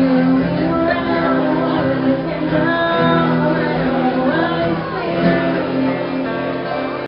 Música